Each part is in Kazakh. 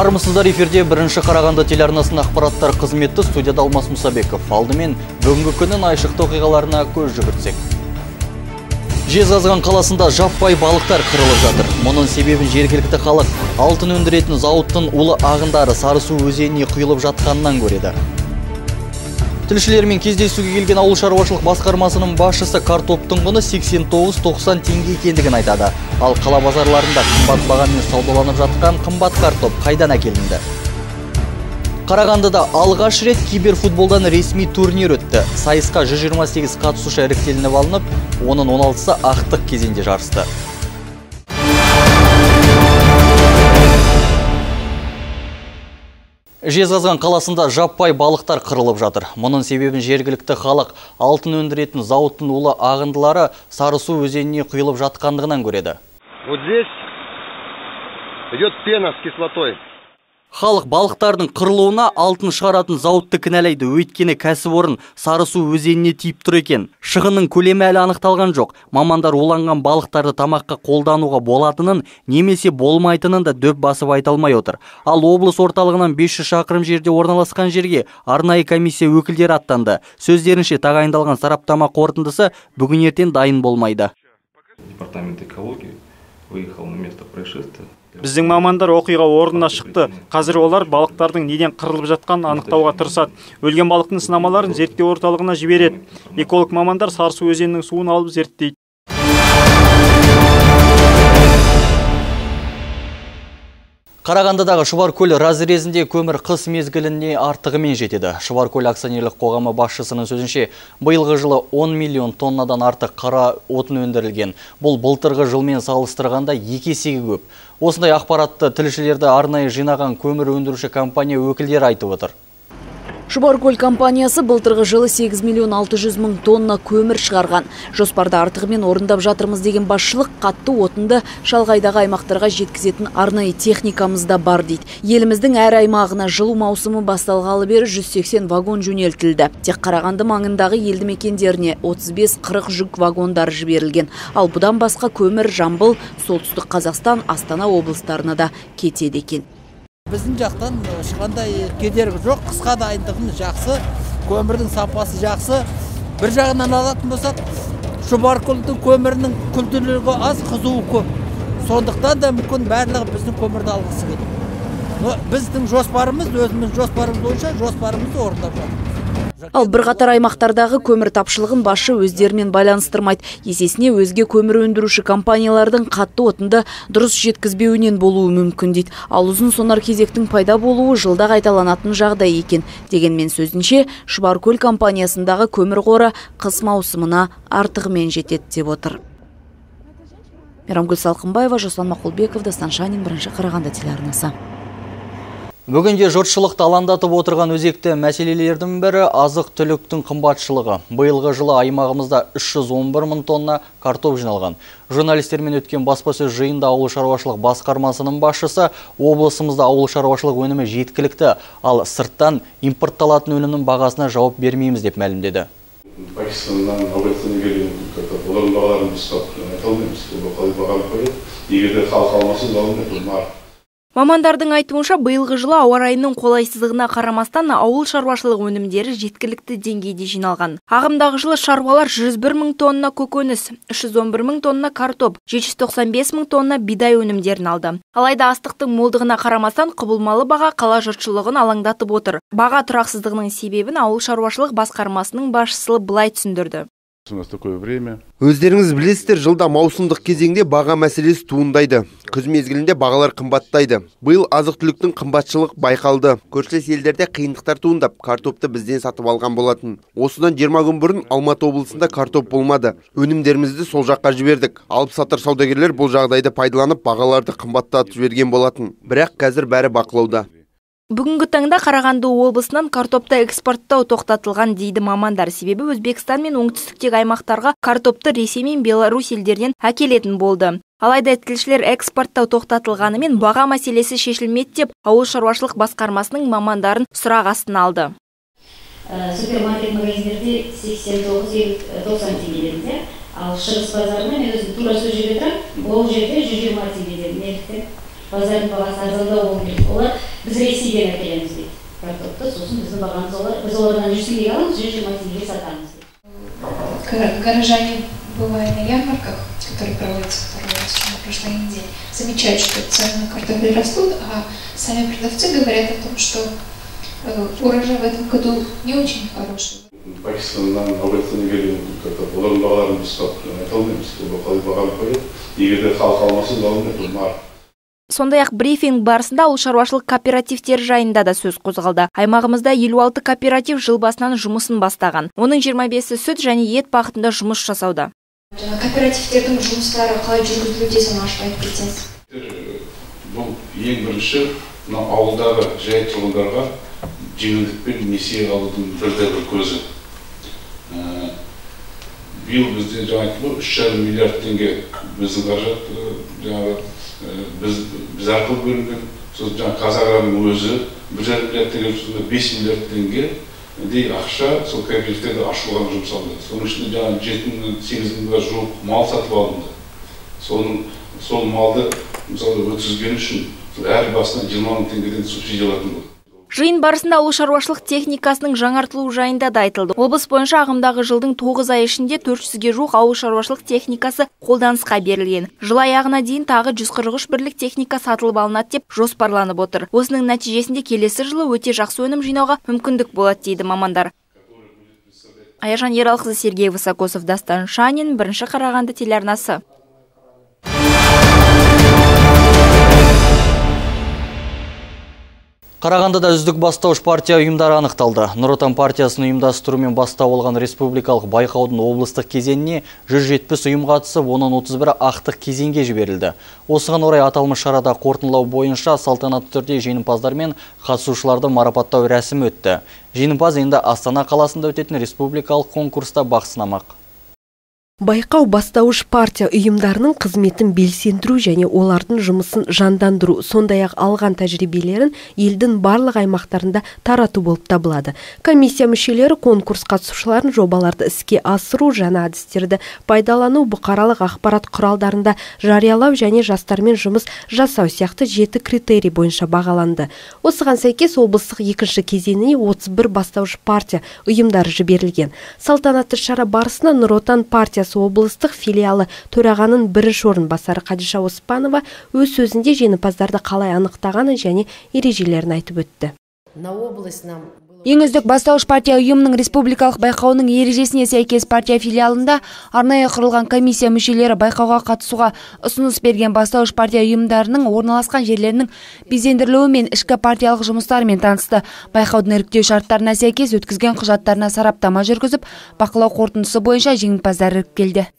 армысыздар эфирде бірінші қарағанды телеарнасының ақпараттар қызметі студияда алмас мұсабеков. Алдымен бүгінгі күннің айшықты оқиғаларына көз жүгіртсек. Жезқазған қаласында жаппай балықтар қырылып жатыр. Мұның себебін жергілікті халық алтын өндіретін зауыттың улы ағындары сарысу өзеніне құйылып жатқанынан көреді. Тілшілермен кездесуге келген ауыл шаруашылық басқармасының басшысы картоптың құны 89-90 теңге екендігін айтады ал қала базарларында қымбат бағамен саудаланып жатқан қымбат картоп қайдан әкелінді Қарағандыда алғаш рет киберфутболдан ресми турнир өтті. Сайысқа 128 қатысушы іріктелініп алынып, оның 16-сы ақтық кезеңде жарысты. Жезқазған қаласында жаппай балықтар қырылып жатыр. Мұның себебін жергілікті халық алтын өндіретін зауыттың улы ағындылары Сарысу өзеніне құйылып жатқандығынан көреді. Вот здесь идет пена с кислотой. Халық балықтардың қырылуына алтын шығаратын зауытты кінәлайды. Өйткені кәсіпорын Сарысу өзеніне тиіп тұр екен. Шығынның көлемі әлі анықталған жоқ. Мамандар уланған балықтарды тамаққа қолдануға болатынын, немесе болмайтынын да дөп басып айта алмай отыр. Ал облыс орталығынан 500 шақырым жерде орналасқан жерге арнайы комиссия өкілдері аттанды. Сөздерінше тағайындалған сараптама қорытындысы бүгін ертең дайын болмайды. Департамент экологии выехал на место происшествия біздің мамандар оқиға орнына шықты. Қазір олар балықтардың неден қырылып жатқанын анықтауға тырысады. Өлген балықтың сынамаларын зерттеу орталығына жібереді. Эколог мамандар сарысу өзенінің суын алып зерттейді. Қарағандыдағы Шұбаркөл разрезінде көмір қыс мезгіліне артығымен жетеді. Шұбаркөл акционерлік қоғамы басшысының сөзінше, биылғы жылы 10 миллион тоннадан артық қара отын өндірілген. Бұл былтырғы жылмен салыстырғанда екі есеге көп. Осындай ақпаратты тілшілерді арнайы жинаған көмір өндіруші компания өкілдері айтып отыр. Шұбаркөл компаниясы былтырғы жылы 8 миллион 600 мың тонна көмір шығарған. Жоспарды артығымен орындап жатырмыз деген басшылық қатты отынды шалғайдағы аймақтарға жеткізетін арнайы техникамыз да бар дейді. Еліміздің әр аймағына жылу маусымы басталғалы бері 180 вагон жөнелтілді. Тек Қарағанды маңындағы елді мекендеріне 35-40 жүк вагондар жіберілген. Ал бұдан басқа көмір Жамбыл, Солтүстік Қазақстан, Астана облыстарына да кетеді екен біздің жақтан ешқандай кедергі жоқ. Қысқа дайындығымыз жақсы. Көмірдің сапасы жақсы. Бір жағынан алатын болсақ шұбаркөлдің көмірінің күлділігі аз қызуы көп. Сондықтан да мүмкін барлығы біздің көмірді алғысы келеді. Біздің жоспарымыз өзіміздің жоспарымыз бойынша жоспарымызды орындап жатырмыз ал бірқатар аймақтардағы көмір тапшылығын басшы өздерімен байланыстырмайды. Есесіне өзге көмір өндіруші компаниялардың қатты отынды дұрыс жеткізбеуінен болуы мүмкін дейді. Ал ұзын сонар кезектің пайда болуы жылда қайталанатын жағдай екен дегенмен сөзінше шұбаркөл компаниясындағы көмір қоры қыс маусымына артығымен жетеді деп отыр. Мейрамгүл салқынбаева жасұлан мақұлбеков дастан шанин бірінші қарағанды телеарнасы. Бүгінде жұртшылықты алаңдатып отырған өзекті мәселелердің бірі азық түліктің қымбатшылығы. Биылғы жылы аймағымызда 311 мың тонна картоп жиналған. Журналистермен өткен баспасөз жиында ауыл шаруашылық басқармасының басшысы облысымызда ауыл шаруашылық өнімі жеткілікті, ал сырттан импортталатын өнімнің бағасына жауап бермейміз деп мәлімдеді. Пакистаннан, алмаймыз. Мамандардың айтуынша биылғы жылы ауа райының қолайсыздығына қарамастан ауыл шаруашылық өнімдері жеткілікті деңгейде жиналған. Ағымдағы жылы шаруалар 101 мың тонна көкөніс, 311 мың тонна картоп, 795 мың тонна бидай өнімдерін алды. Алайда астықтың молдығына қарамастан құбылмалы баға қала жұртшылығын алаңдатып отыр. Баға тұрақсыздығының себебін ауыл шаруашылық басқармасының басшысы былай түсіндірді у нас такое время өздеріңіз білесіздер жылда маусымдық кезеңде баға мәселесі туындайды күз мезгілінде бағалар қымбаттайды. Биыл азық түліктің қымбатшылық байқалды. Көршілес елдерде қиындықтар туындап картопты бізден сатып алған болатын. Осыдан 20 күн бұрын алматы облысында картоп болмады. Өнімдерімізді сол жаққа жібердік. Алып сатар саудагерлер бұл жағдайды пайдаланып бағаларды қымбаттатып жіберген болатын. Бірақ қазір бәрі бақылауда. Бүгінгі таңда Қарағанды облысынан картопты экспорттау тоқтатылған дейді мамандар. Себебі Өзбекстан мен оңтүстіктегі аймақтарға картопты Ресей мен Беларусь елдерінен әкелетін болды. Алайда тілшілер экспорттау тоқтатылғанымен баға мәселесі шешілмеді деп ауыл шаруашылық басқармасының мамандарын сұрақ астына алды. Ә, супермаркет магазиндерде 89-90 теңгеден ал шығыс базарына мен өзім тура сол жерде тұрамын ол жерде 120 теңгеден неліктен. Базардың бағасы арзандау болу керек. Олар біз ресейден әкелеміз дейді. Картопты сосын біздің бағамыз олар біз олардан жүз теңгеге аламыз жүз жиырма теңгеге сатамыз дейді. Горожане бывая на ярмарках которые проводятся второй раз чем на прошлой неделе. Замечают что цены на картофель растут а сами продавцы говорят о том что урожай в этом году не очень хороший. Пакистаннан әулеттен келген олардың бағаларын біз айта алмаймыз ол қалай бағаны қояды егер де халық алмаса алынбайды ол нарық сондай ақ брифинг барысында ауыл шаруашылық кооперативтері жайында да сөз қозғалды. Аймағымызда елу алты кооператив жыл басынан жұмысын бастаған. Оның жиырма бесі сүт және ет бағытында жұмыс жасауда. Кооперативтердің жұмыстары қалай жүргізілуде соны ашып айтып кетсеңіз? Бұл ең бірінші мына ауылдағы жай тұрғындарға жеңілдікпен несие алудың бірде бір көзі. Биыл бізде жаңа айттым ғой үш жарым миллиард теңге біздің қаражат жаңағы біз біз арқылы бөлінген. Сосын жаңағы қазагроның өзі бір жарым миллиард теңге бес миллиард теңгедей ақша сол кооперативтерді ашуға жұмсалды соның ішінде жаңағы жеті мың сегіз мыңға жуық мал сатып алынды. Соның сол малды мысалы өткізгені үшін әр басына жиырма мың теңгеден субсидия алатын болды. Жиын барысында ауыл шаруашылық техникасының жаңартылуы жайында да айтылды. Облыс бойынша ағымдағы жылдың тоғыз ай ішінде төрт жүзге жуық ауыл шаруашылық техникасы қолданысқа берілген. Жыл аяғына дейін тағы жүз қырық үш бірлік техника сатылып алынады деп жоспарланып отыр. Осының нәтижесінде келесі жылы өте жақсы өнім жинауға мүмкіндік болады дейді мамандар. Аяжан ералықызы сергей высокосов дастан шанин. Бірінші қарағанды телеарнасы. Қарағандыда үздік бастауыш партия ұйымдары анықталды. Нұр Отан партиясының ұйымдастыруымен бастау алған республикалық байқаудың облыстық кезеңіне 170 ұйым қатысып, оның 31-і ақтық кезеңге жіберілді. Осыған орай аталмыш шарада қорытындылау бойынша салтанатты түрде жеңімпаздар мен қатысушыларды марапаттау рәсімі өтті. Жеңімпаз енді Астана қаласында өтетін республикалық конкурста бақ сынамақ. Байқау бастауыш партия ұйымдарының қызметін белсендіру және олардың жұмысын жандандыру, сондай-ақ алған тәжірибелерін елдің барлық аймақтарында тарату болып табылады. Комиссия мүшелері конкурс қатысушыларын жобаларды іске асыру, жаңа әдістерді пайдалану, бұқаралық ақпарат құралдарында жариялау және жастармен жұмыс жасау сияқты жеті критерий бойынша бағаланды. Осыған сәйкес облыстық екінші кезеңіне 31 бастауыш партия ұйымдары жіберілген. Салтанатты шара барысында Нұр Отан партиясы облыстық филиалы төрағаның бірінші орынбасары Қадиша Оспанова өз сөзінде жеңімпаздарды қалай анықтағаны және ережелерін айтып өтті. Ең үздік бастауыш партия ұйымының республикалық байқауының ережесіне сәйкес партия филиалында арнайы құрылған комиссия мүшелері байқауға қатысуға ұсыныс берген бастауыш партия ұйымдарының орналасқан жерлерінің безендірілуі мен ішкі партиялық жұмыстарымен танысты. Байқаудың іріктеу шарттарына сәйкес өткізген құжаттарына сараптама жүргізіп, бақылау қорытындысы бойынша жеңімпаздар іріктелді.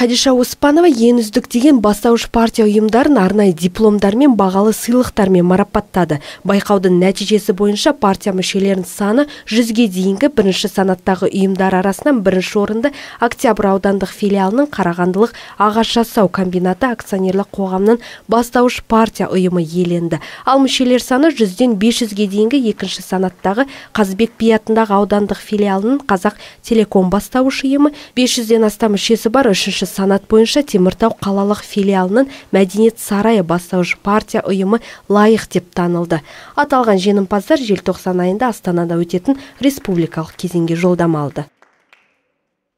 Қадиша Оспанова ең үздік деген бастауыш партия ұйымдарын арнайы дипломдармен бағалы сыйлықтармен марапаттады. Байқаудың нәтижесі бойынша партия мүшелерінің саны жүзге дейінгі бірінші санаттағы ұйымдар арасынан бірінші орынды Октябрь аудандық филиалының Қарағандылық ағаш жасау комбинаты акционерлік қоғамның бастауыш партия ұйымы иеленді. Ал мүшелер саны жүзден 500-ге дейінгі екінші санаттағы Қазбек би атындағы аудандық филиалының Қазақ телеком бастауыш ұйымы 500-ден астам мүшесі бар үшінші санат бойынша Теміртау қалалық филиалының Мәдениет сарайы бастауыш партия ұйымы лайық деп танылды. Аталған жеңімпаздар желтоқсан айында Астанада өтетін республикалық кезеңге жолдама алды.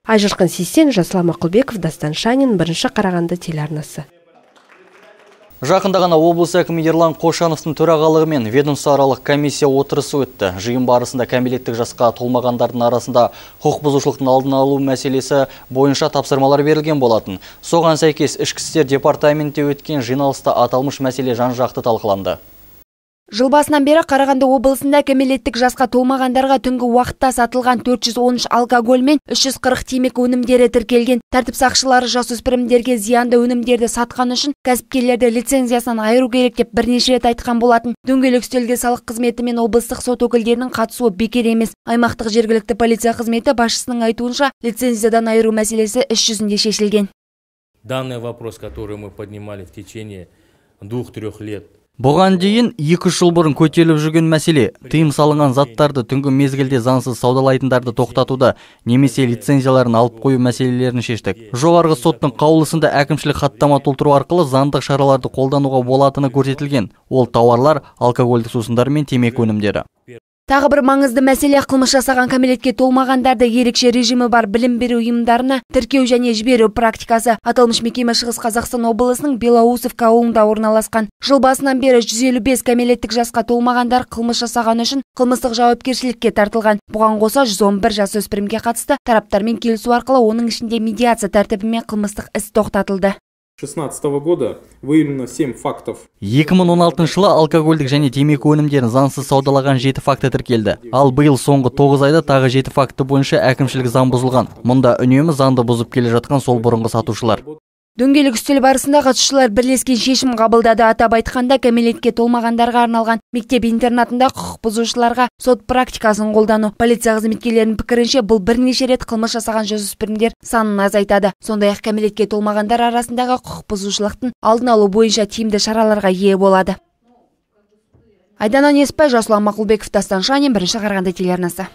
Айжырқын Сейсен, Жаслан Мақұлбеков, Дастан Шанин, бірінші Қарағанды телеарнасы. Жақында ғана облыс әкімі Ерлан Қошановтың төрағалығымен ведомствоаралық комиссия отырысы өтті. Жиын барысында кәмелеттік жасқа толмағандардың арасында құқық бұзушылықтың алдын алу мәселесі бойынша тапсырмалар берілген болатын. Соған сәйкес ішкі істер департаментте өткен жиналыста аталмыш мәселе жан-жақты талқыланды. Жыл басынан бері Қарағанды облысында кәмелеттік жасқа толмағандарға түнгі уақытта сатылған 413 алкоголь мен 340 темекі өнімдері тіркелген. Тәртіп сақшылары жасөспірімдерге зиянды өнімдерді сатқан үшін кәсіпкерлерді лицензиясынан айыру керек деп бірнеше рет айтқан болатын. Дөңгелек үстелге салық қызметі мен облыстық сот өкілдерінің қатысуы бекер емес. Аймақтық жергілікті полиция қызметі басшысының айтуынша лицензиядан айыру мәселесі іс жүзінде шешілген. Данный вопрос, который мы поднимали в течение двух-трех лет, бұған дейін екі жыл бұрын көтеріліп жүрген мәселе тыйым салынған заттарды түнгі мезгілде заңсыз саудалайтындарды тоқтатуды немесе лицензияларын алып қою мәселелерін шештік. Жоғарғы соттың қаулысында әкімшілік хаттама толтыру арқылы заңдық шараларды қолдануға болатыны көрсетілген. Ол тауарлар алкогольдік сусындар мен темекі өнімдері. Тағы бір маңызды мәселе қылмыс жасаған кәмелетке толмағандарды ерекше режимі бар білім беру ұйымдарына тіркеу және жіберу практикасы. Аталмыш мекеме Шығыс Қазақстан облысының Белоусовка ауылында орналасқан. Жыл басынан бері 155 кәмелеттік жасқа толмағандар қылмыс жасаған үшін қылмыстық жауапкершілікке тартылған. Бұған қоса 111 жасөспірімге қатысты тараптармен келісу арқылы оның ішінде медиация тәртібімен қылмыстық іс тоқтатылды. 2016 года выявлено 7 фактов. 2016 жылы алкогольдік және темекі өнімдерін заңсыз саудалаған 7 факті тіркелді. Ал биыл соңғы 9 айда тағы 7 факті бойынша әкімшілік заң бұзылған. Мұнда үнемі заңды бұзып келе жатқан сол бұрынғы сатушылар. Дөңгелек үстел барысында қатысушылар бірлескен шешім қабылдады. Атап айтқанда кәмелетке толмағандарға арналған мектеп интернатында құқық бұзушыларға сот практикасын қолдану. Полиция қызметкерлерінің пікірінше бұл бірнеше рет қылмыс жасаған жасөспірімдер санын азайтады. Сондай ақ кәмелетке толмағандар арасындағы құқық бұзушылықтың алдын алу бойынша тиімді шараларға ие болады. Айдана неспай жасұлан мақұлбеков дастан шанин бірінші қарағанды телеарнасы.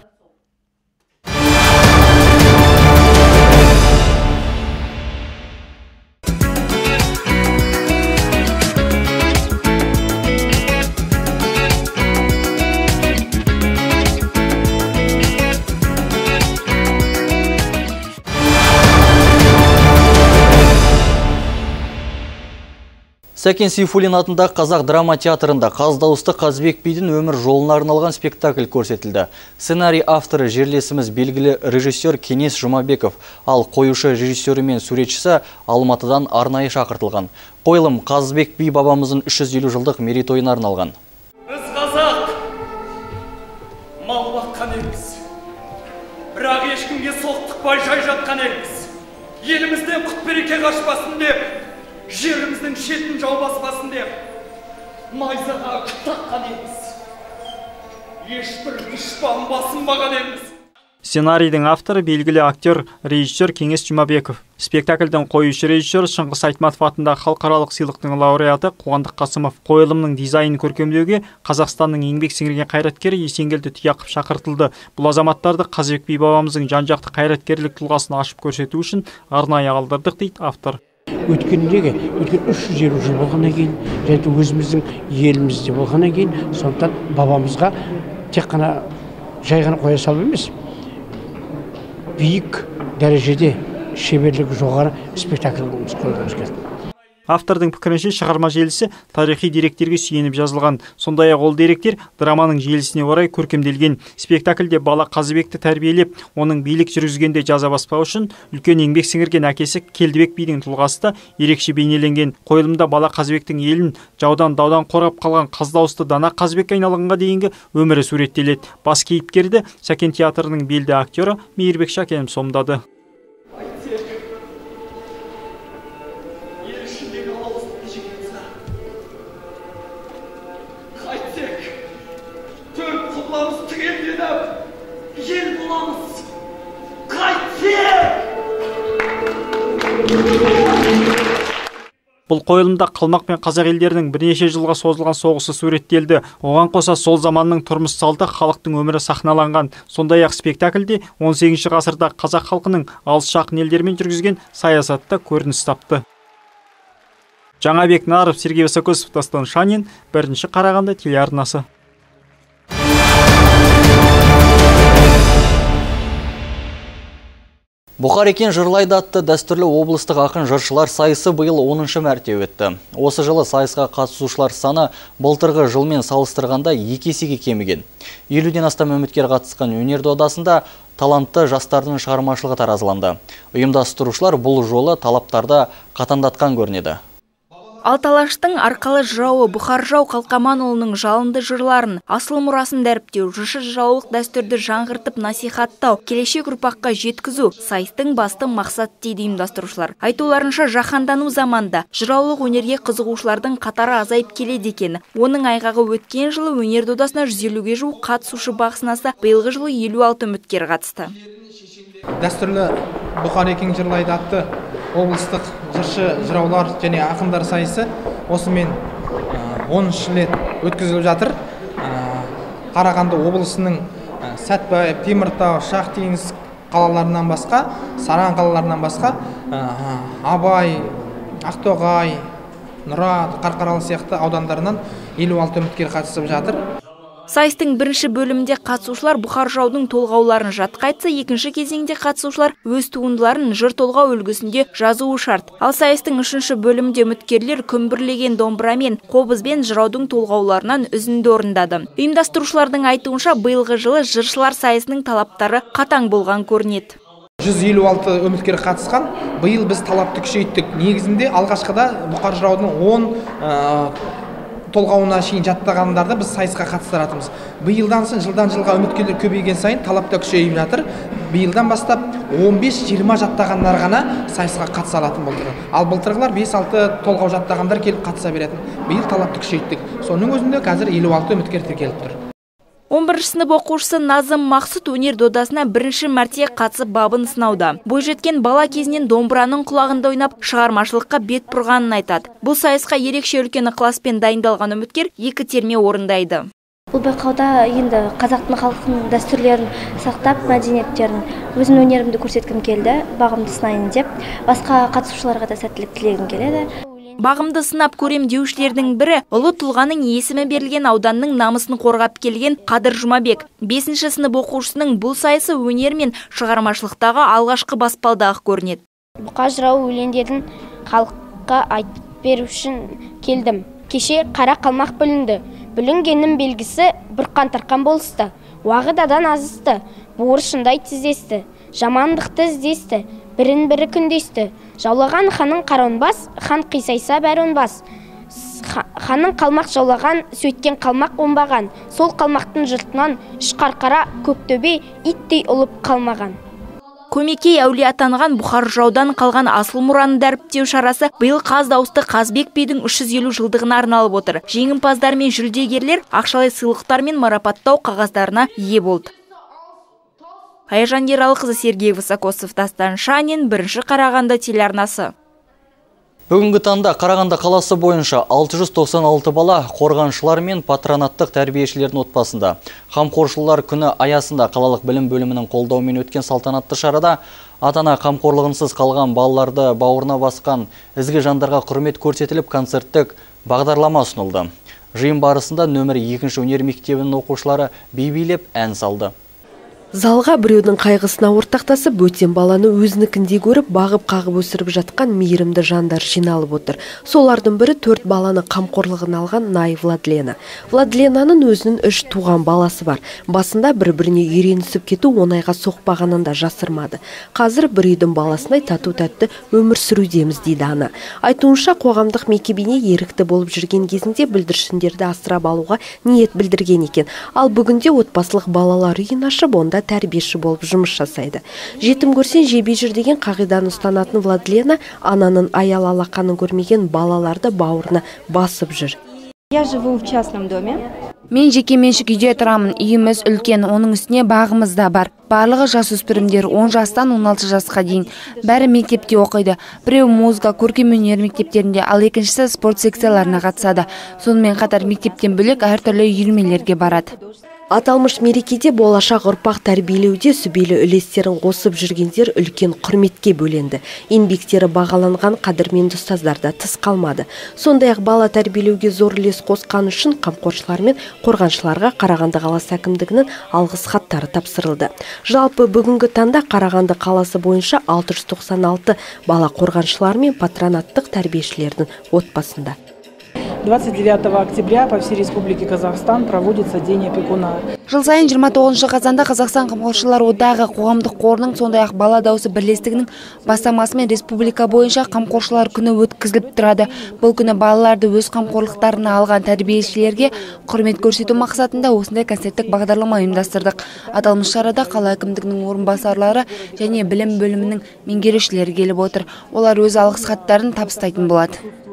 Сәкен Сейфуллин атындағы қазақ драма театрында қаз дауысты Қазбек бидің өмір жолына арналған спектакль көрсетілді. Сценарий авторы жерлесіміз белгілі режиссер Кенес Жұмабеков, ал қоюшы режиссері мен суретшісі Алматыдан арнайы шақыртылған. Қойылым Қазбек би бабамыздың 350 жылдық мерейтойына арналған. Біз қазақ мал баққан. Бірақ ешкімге соқтықпай жай жатқан елміз. Елімізден құт береке қашпасын деп жеріміздің шетін жау баспасын деп найзаға таққан елміз ешбір дұшпан басынбаған елміз сценарийдің авторы белгілі актер режиссер кеңес жұмабеков. Спектакльдің қоюшы режиссер шыңғыс айтматов атындағы халықаралық сыйлықтың лауреаты қуандық қасымов. Қойылымның дизайнын көркемдеуге қазақстанның еңбек сіңірген қайраткері есенгелді тұяқов шақыртылды. Бұл азаматтарды қазыбек би бабамыздың жан жақты қайраткерлік тұлғасын ашып көрсету үшін арнайы алдырдық дейді автор. Өткендегі өткен үш жүз елу жыл болғаннан кейін және өзіміздің елімізде болғаннан кейін сондықтан бабамызға тек қана жай ғана қоя салу емес биік дәрежеде шеберлігі жоғары спектакль қойғымыз келді автордың пікірінше шығарма желісі тарихи деректерге сүйеніп жазылған. Сондай ақ ол деректер драманың желісіне орай көркемделген. Спектакльде бала қазыбекті тәрбиелеп оның билік жүргізгенде жаза баспау үшін үлкен еңбек сіңірген әкесі келдібек бидің тұлғасы да ерекше бейнеленген. Қойылымда бала қазыбектің елін жаудан даудан қорғап қалған қаз дауысты дана қазыбекке айналғанға дейінгі өмірі суреттеледі. Бас кейіпкерді сәкен театрының белді актері мейірбек шәкенов сомдады. Бұл қойылымда қалмақ пен қазақ елдерінің бірнеше жылға созылған соғысы суреттелді. Оған қоса сол заманның тұрмыс салты халықтың өмірі сахналанған. Сондай ақ спектакльде 18 ғасырда қазақ халқының алыс жақын елдермен жүргізген саясатта көрініс тапты. Жаңабек наров сергей высокосов дастан шанин. Бірінші қарағанды телеарнасы. Бұқар екен жырлайды атты дәстүрлі облыстық ақын жыршылар сайысы биыл 10-шы мәрте өтті. Осы жылы сайысқа қатысушылар саны былтырғы жылмен салыстырғанда екі есеге кеміген. Елуден астам үміткер қатысқан өнер додасында талантты жастардың шығармашылығы таразыланды. Ұйымдастырушылар бұл жолы талаптарды қатандатқан көрінеді. Алталаштың арқалы жырауы Бұхар жау Қалқаманұлының жалынды жырларын, асыл мұрасын дәріптеу, жыршы жыраулық дәстүрді жаңғыртып насихаттау, келешек ұрпаққа жеткізу сайыстың басты мақсат дейді ұйымдастырушылар. Айтуларынша жаһандану заманда жыраулық өнерге қызығушылардың қатары азайып келеді екен. Оның айғағы өткен жылы өнер додасына 150-ге жуық қатысушы бақ сынаса, биылғы жылы 56 үміткер қатысты. Дәстүрлі Бұхар екен жырлайды атты облыстық жыршы жыраулар және ақындар сайысы осымен оныншы рет өткізіліп жатыр. Қарағанды облысының сәтбаев теміртау шахтинск қалаларынан басқа саран қалаларынан басқа абай ақтоғай нұрат қарқаралы сияқты аудандарынан елу алты үміткер қатысып жатыр. Сайыстың бірінші бөлімінде қатысушылар бұқар жаудың толғауларын жатқа айтса екінші кезеңде қатысушылар өз туындыларын жыр толғау үлгісінде жазуы шарт. Ал сайыстың үшінші бөлімінде үміткерлер күмбірлеген домбырамен қобызбен жыраудың толғауларынан үзінді орындады. Ұйымдастырушылардың айтуынша биылғы жылы жыршылар сайысының талаптары қатаң болған көрінеді. Жүз елу алты үміткер қатысқан. Биыл біз талапты күшейттік. Негізінде алғашқыда бұқар жыраудың он толғауына шейін жаттағандарды біз сайысқа қатыстыратынбыз. Биылдан соң жылдан жылға үміткерлер көбейген сайын талап та күшейіп жатыр. Биылдан бастап 15-20 жаттағандар ғана сайысқа қатыса алатын болды. Ал былтырғылар 5-6 толғау жаттағандар келіп қатыса беретін. Биыл талапты күшейттік. Соның өзінде қазір 56 үміткер тіркеліп тұр. 11 сынып оқушысы Назым Мақсұт өнер додасына бірінші мәрте қатысып бабын сынауда. Бойжеткен бала кезінен домбыраның құлағында ойнап, шығармашылыққа бет бұрғанын айтады. Бұл сайысқа ерекше үлкен ықыласпен дайындалған үміткер екі терме орындайды. бұл байқауда енді қазақтың халқының дәстүрлерін сақтап мәдениеттерін өзімнің өнерімді көрсеткім келді бағымды сынайын деп басқа қатысушыларға да сәттілік тілегім келеді бағымды сынап көрем деушілердің бірі ұлы тұлғаның есімі берілген ауданның намысын қорғап келген қадыр жұмабек. Бесінші сынып оқушысының бұл сайысы өнер мен шығармашылықтағы алғашқы баспалдағы көрінеді. Бұқа жырау өлеңдерін халыққа айтып беру үшін келдім. Кеше қара қалмақ бүлінді. Бүлінгеннің белгісі бұрқан тарқан болысты. Уағыдадан азысты. Буыршындай тіздесті жамандықты іздесті. Бірін бірі күндесті. Жаулаған ханның қаронбас хан қисайса бәрі ханның қалмақ жаулаған сөйткен қалмақ оңбаған сол қалмақтың жұртынан үш қарқара көктөбе иттей ұлып қалмаған. Көмекей әулие атанған бұхар жаудан қалған асыл мұраны дәріптеу шарасы биыл қаз дауысты қазбек бидің 350 жылдығына арналып отыр. Жеңімпаздар мен жүлдегерлер ақшалай сыйлықтар мен марапаттау қағаздарына ие болды. Аяжан ералықызы сергей высокосов дастан шанин бірінші қарағанды телеарнасы Бүгінгі таңда Қарағанды қаласы бойынша 696 бала қорғаншылар мен патронаттық тәрбиешілердің отбасында. Қамқоршылар күні аясында қалалық білім бөлімінің қолдауымен өткен салтанатты шарада атана қамқорлығынсыз қалған балаларды бауырына басқан ізгі жандарға құрмет көрсетіліп концерттік бағдарлама ұсынылды. Жиын барысында нөмір екінші өнер мектебінің оқушылары би билеп ән салды. Залға біреудің қайғысына ортақтасып, бөтен баланы өзінікіндей көріп, бағып қағып өсіріп жатқан мейірімді жандар жиналып отыр. Солардың бірі төрт баланы қамқорлығын алған Най Владлена. Владленаның өзінің үш туған баласы бар. Басында бір-біріне үйренісіп кету оңайға соқпағанын да жасырмады. Қазір бір үйдің баласындай тату-тәтті өмір сүрудеміз дейді ана. Айтуынша қоғамдық мекемене ерікті болып жүрген кезінде бүлдіршіндерді асырап алуға ниет білдірген екен. Ал бүгінде отбасылық балалар үйін ашып, онда тәрбиеші болып жұмыс жасайды. Жетім көрсен жебей жүр деген қағиданы ұстанатын владлена ананың аял алақанын көрмеген балаларды бауырына басып жүр. Я живу в частном доме. Мен жеке меншік үйде тұрамын. Үйіміз үлкен оның үстіне бағымыз да бар. Барлығы жасөспірімдер 10 жастан 16 жасқа дейін. Бәрі мектепте оқиды. Біреу музыка көркемөнер мектептерінде ал екіншісі спорт секцияларына қатысады. Сонымен қатар мектептен бөлек әртүрлі үйірмелерге барады. Аталмыш мерекеде болашақ ұрпақ тәрбиелеуде сүбелі үлестерін қосып жүргендер үлкен құрметке бөленді. Еңбектері бағаланған қадірменді ұстаздар да тыс қалмады. Сондай ақ бала тәрбиелеуге зор үлес қосқаны үшін қамқоршылар мен қорғаншыларға қарағанды қаласы әкімдігінің алғыс хаттары тапсырылды. Жалпы бүгінгі таңда қарағанды қаласы бойынша 696 бала қорғаншылар мен патронаттық тәрбиешілердің отбасында. 29 октября по всей республике Казахстан проводится День опекуна. Жыл сайын 29 қазанда Қазақстан қамқоршылар одағы қоғамдық қорының сондай ақ бала дауысы бірлестігінің бастамасымен республика бойынша қамқоршылар күні өткізіліп тұрады. Бұл күні балаларды өз қамқорлықтарына алған тәрбиешілерге құрмет көрсету мақсатында осындай концерттік бағдарлама ұйымдастырдық. Аталмыш шарада қала әкімдігінің орынбасарлары және білім бөлімінің меңгерушілері келіп отыр. Олар өз алғыс хаттарын табыстайтын болады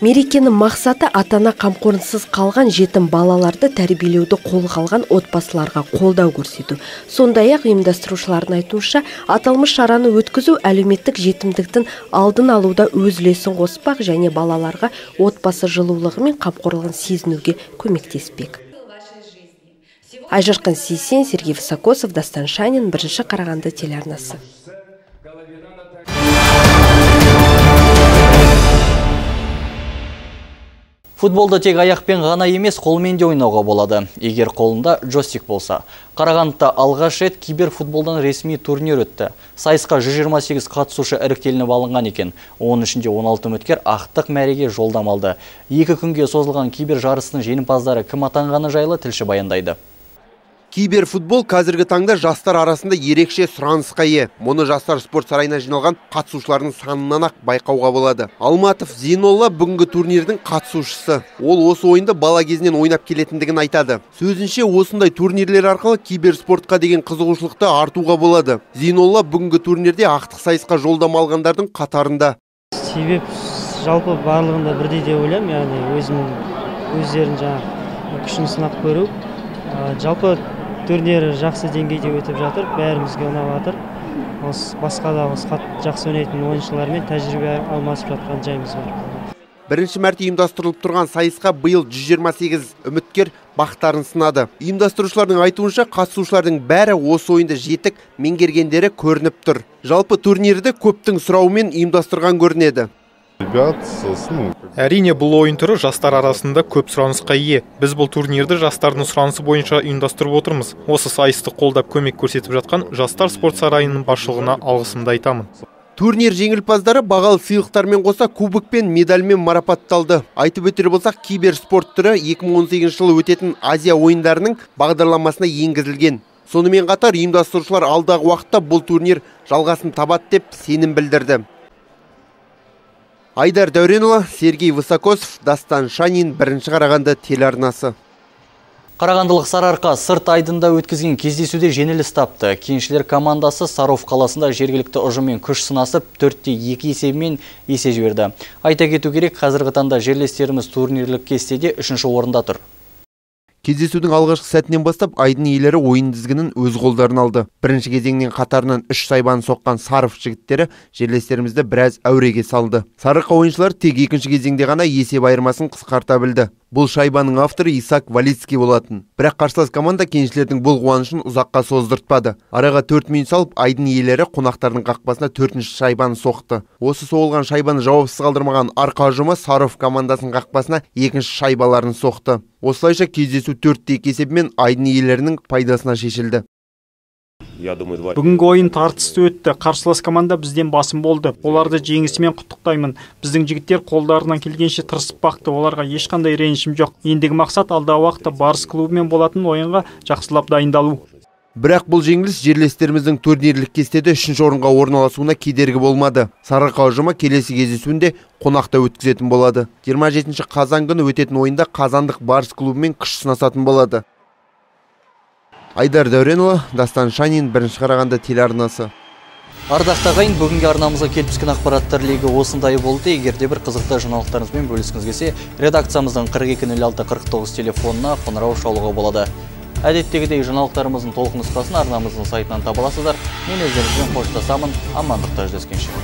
мерекенің мақсаты ата ана қамқорынсыз қалған жетім балаларды тәрбиелеуді қолға алған отбасыларға қолдау көрсету. Сондай ақ ұйымдастырушылардың айтуынша аталмыш шараны өткізу әлеуметтік жетімдіктің алдын алуда өз үлесін қоспақ және балаларға отбасы жылулығы мен қамқорлығын сезінуге көмектеспек. Айжарқын сейсен сергей высокосов дастан шанин бірінші қарағанды телеарнасы. Футболды тек аяқпен ғана емес, қолмен де ойнауға болады, егер қолында джойстик болса. Қарағандыда алғаш рет киберфутболдан ресми турнир өтті. Сайысқа 128 қатысушы іріктелініп алынған екен. Оның ішінде 16 үміткер ақтық мәреге жолдам алды. Екі күнге созылған кибер жарысының жеңімпаздары кім атанғаны жайлы тілші баяндайды. Киберфутбол қазіргі таңда жастар арасында ерекше сұранысқа ие. Мұны жастар спорт сарайына жиналған қатысушылардың санынан ақ байқауға болады. Алматов Зинолла бүгінгі турнирдің қатысушысы. Ол осы ойынды бала кезінен ойнап келетіндігін айтады. Сөзінше осындай турнирлер арқылы киберспортқа деген қызығушылықты артуға болады. Зинолла бүгінгі турнирде ақтық сайысқа жолдама алғандардың қатарында. Себеп жалпы барлығында бірдей деп ойлаймын, яғни өзінің өздерін жаңағы күшін сынап көру. Жалпы турнир жақсы деңгейде өтіп жатыр бәрімізге ұнап жатыр. Осы басқа да осы жақсы ойнайтын ойыншылармен тәжірибе алмасып жатқан жайымыз бар. Бірінші мәрте ұйымдастырылып тұрған сайысқа биыл 128 үміткер бақтарын сынады. Ұйымдастырушылардың айтуынша қатысушылардың бәрі осы ойынды жетік меңгергендері көрініп тұр. Жалпы турнирді көптің сұрауымен ұйымдастырған көрінеді. Әрине бұл ойын түрі жастар арасында көп сұранысқа ие. Біз бұл турнирді жастардың сұранысы бойынша ұйымдастырып отырмыз. Осы сайысты қолдап көмек көрсетіп жатқан жастар спорт сарайының басшылығына алғысымды айтамын. Турнир жеңімпаздары бағалы сыйлықтармен қоса кубок пен медальмен марапатталды. Айтып өтер болсақ киберспорт түрі 2018 жылы өтетін азия ойындарының бағдарламасына енгізілген. Сонымен қатар ұйымдастырушылар алдағы уақытта бұл турнир жалғасын табады деп сенім білдірді. Айдар дәуренұлы сергей высокосов дастан шанин бірінші қарағанды телеарнасы Қарағандылық Сарыарқа сырт айдында өткізген кездесуде жеңіліс тапты. Кеншілер командасы Саров қаласында жергілікті ұжыммен күш сынасып, 4-те 2 есебімен есе жіберді. Айта кету керек, қазіргі таңда жерлестеріміз турнирлік кестеде үшінші орында тұр. Кездесудің алғашқы сәтінен бастап айдын иелері ойын тізгінін өз қолдарына алды. Бірінші кезеңнен қатарынан үш сайбаны соққан Саров жігіттері жерлестерімізді біраз әуреге салды. Сарықа ойыншылар тек екінші кезеңде ғана есеп айырмасын қысқарта білді. Бұл шайбаның авторы Исак Валицкий болатын. Бірақ қарсылас команда кеншілердің бұл қуанышын ұзаққа создыртпады. Араға 4 минут салып, айдын иелері қонақтардың қақпасына 4 шайбаны соқты. Осы соғылған шайбаны жауапсыз қалдырмаған арқа ұжымы Саров командасының қақпасына екінші шайбаларын соқты. Осылайша кездесу 4-те есебімен айдын иелерінің пайдасына шешілді. Бүгінгі ойын тартысты өтті. Қарсылас команда бізден басым болды. Оларды жеңісімен құттықтаймын. Біздің жігіттер қолдарынан келгенше тырысып бақты. Оларға ешқандай ренішім жоқ. Ендігі мақсат алдағы уақытта барыс клубымен болатын ойынға жақсылап дайындалу. Бірақ бұл жеңіліс жерлестеріміздің турнирлік кестеде үшінші орынға орналасуына кедергі болмады. Сарыарқа ұжымы келесі кездесуінде қонақта өткізетін болады. 27 қазан күні өтетін ойында қазандық барыс клубымен күш сынасатын болады. Айдар дәуренұлы дастан шанин бірінші қарағанды телеарнасы. Ардақты ағайын бүгінгі арнамызға келіп түскен ақпараттар легі осындай болды. Егер де бір қызықты жаңалықтарыңызбен бөліскіңіз келсе редакциямыздың қырық екі нөл алты қырық тоғыз телефонына қоңырау шалуға болады. Әдеттегідей жаңалықтарымыздың толық нұсқасын арнамыздың сайтынан таба аласыздар. Мен өздеріңізбен қоштасамын. Амандықта жүздескенше.